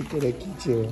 aquí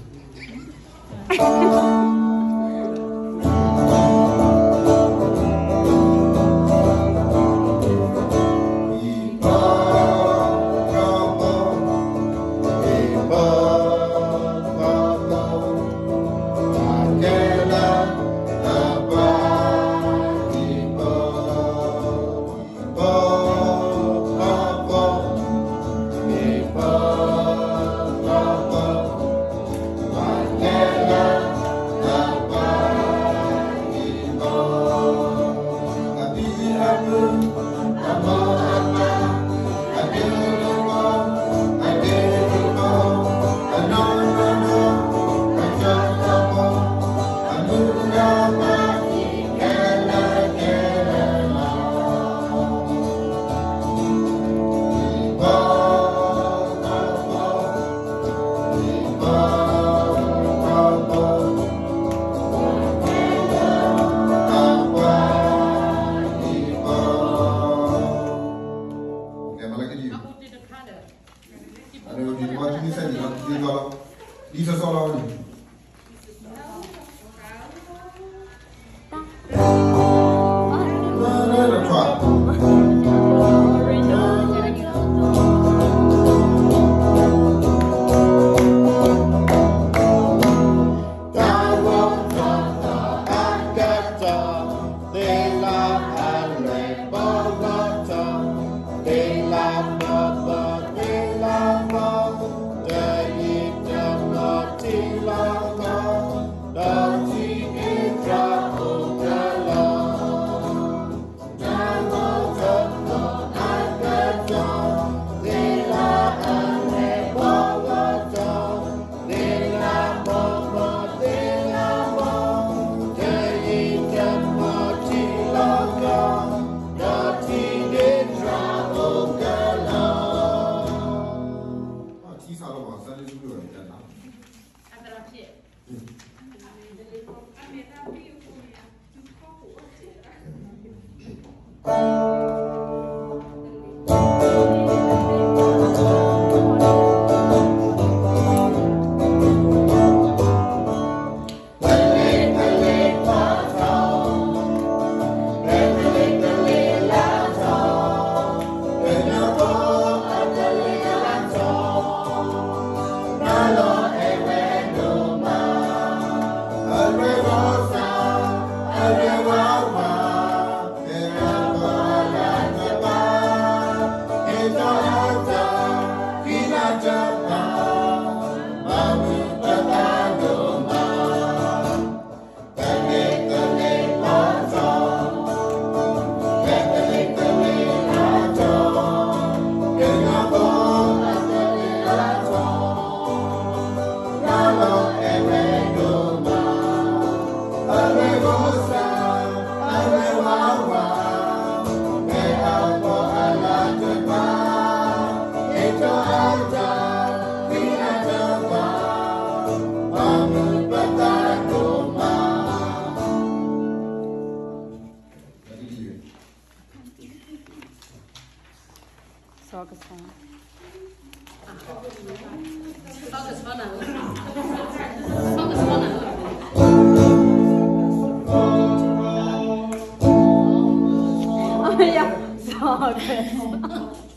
好的。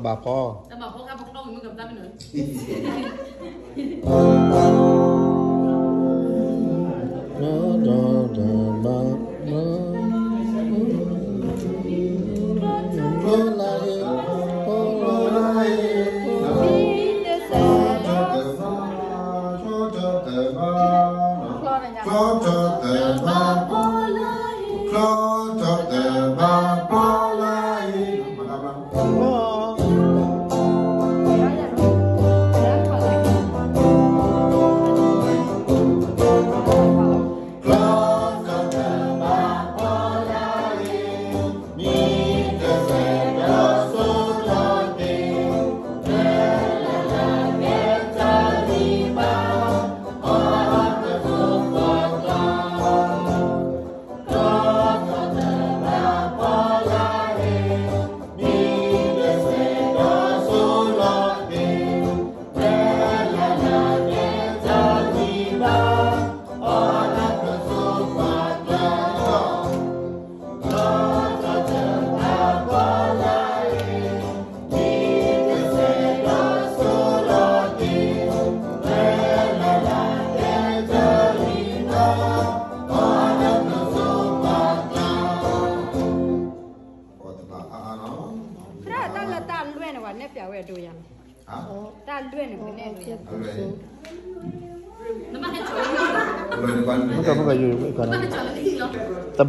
by Paul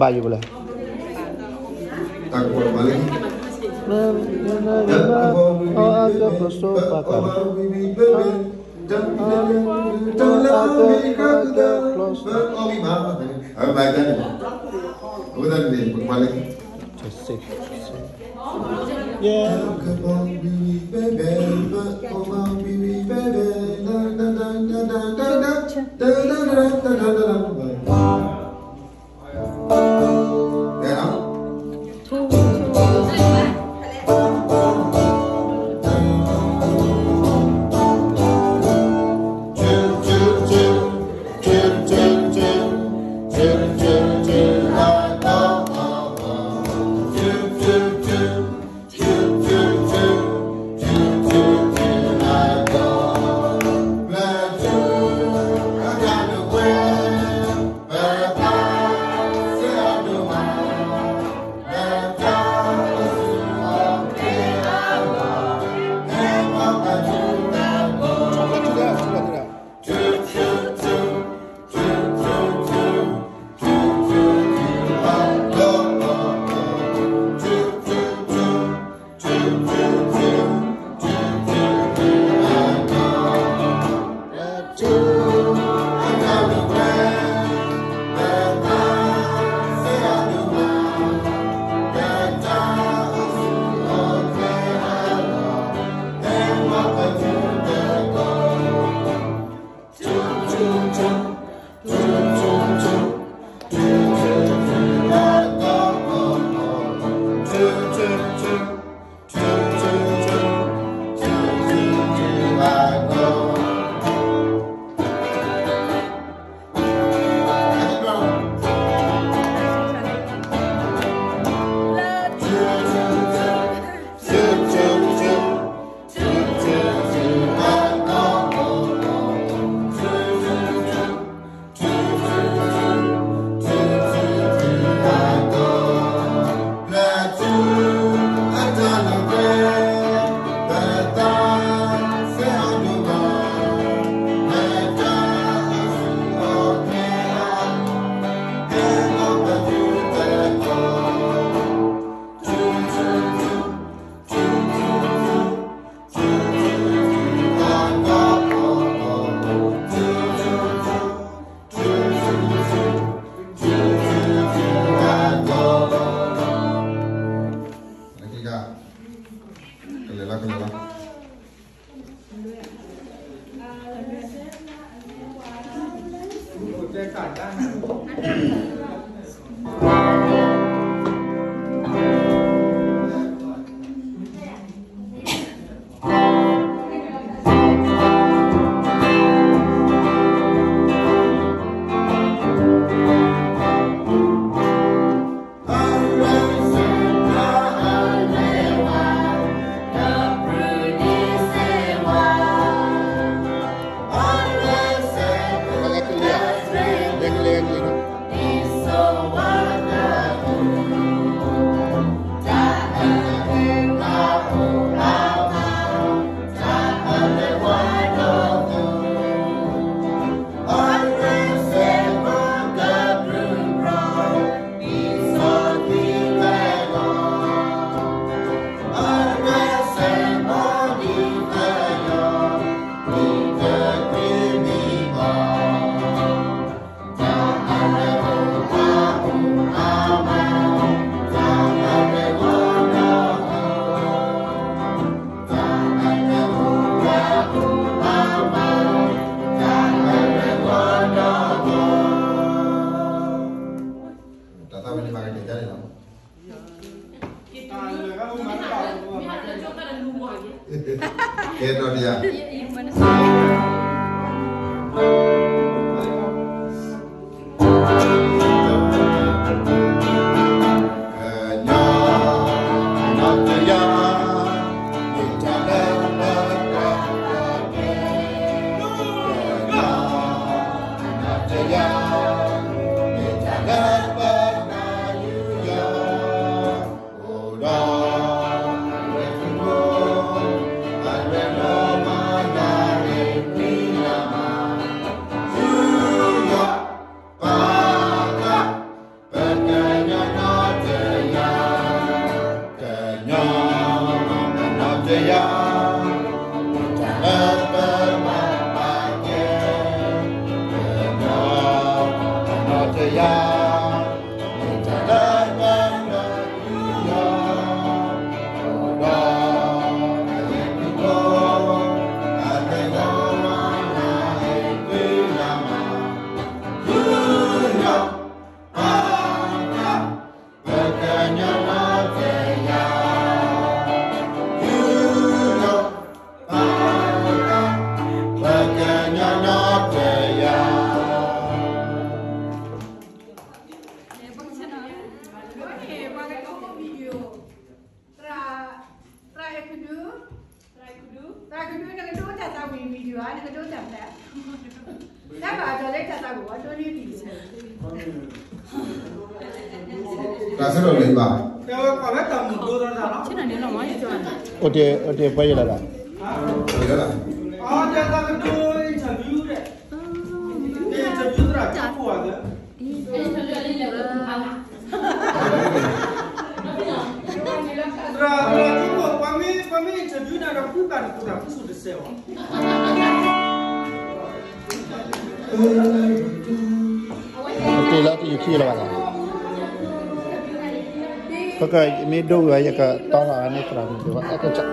bayo pala. Yeah. baby, baby, Hallelujah. ஒட்டி ஒட்டி பையிடலா Okey lah có cái mi đu rồi giờ cái to là anh ấy làm được vậy cái chặt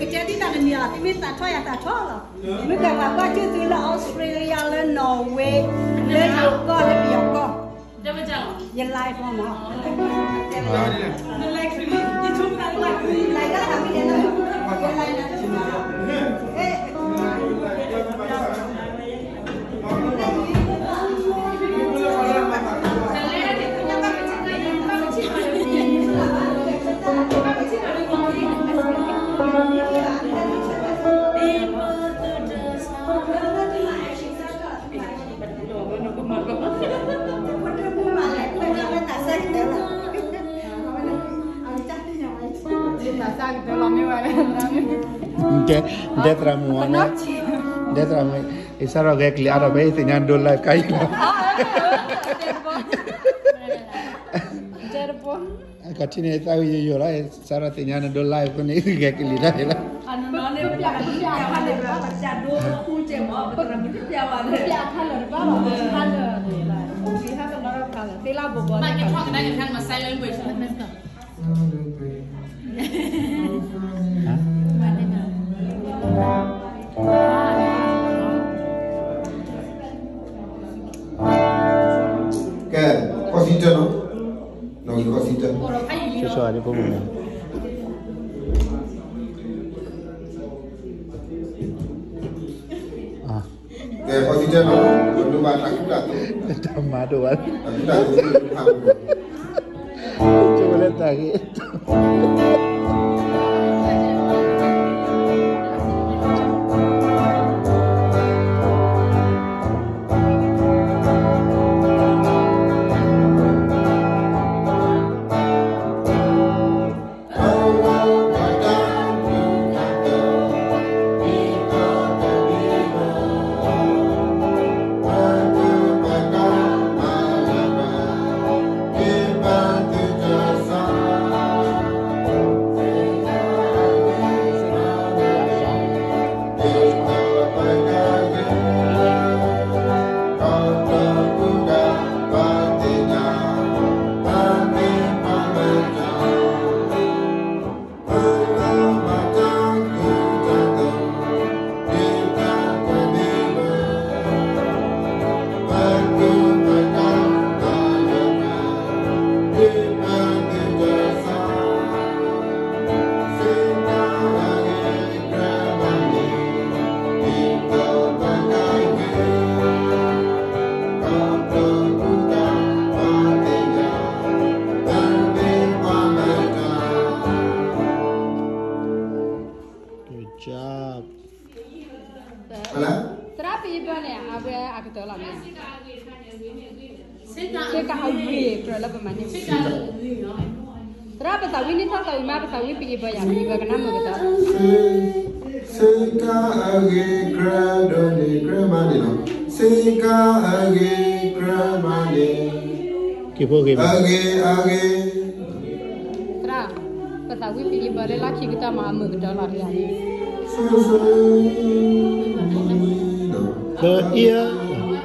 thì cái đi tao nhiều thì mình tao thôi à tao thôi mình cần là qua chưa từ là Australia Norway lên Hàn Quốc lên Việt Nam giờ bây giờ giờ live không hả? Live live live live live live live live live live live live live live live live live live live Death Ramuana. Death Ramuana. It's out of Ekli, out and don't കച്ചിനെ താവിയോള സാറത്തെ ഞാൻ ഡൊല്ലായ കൊണ്ട് കേക്കില്ല Good. Cosita, ¿no? 이거 진짜 최초 아니 뽑으면 Eh, kok tidak mau berdua aku datu. Coba lihat lagi. Seka hawi kita? Seka hawi kredo di kremani no. Seka hawi kremani. Kipu kipu. Hawi hawi. Berapa? Pesawi pergi balik lagi kita mah mengenal lari hari. Be iya.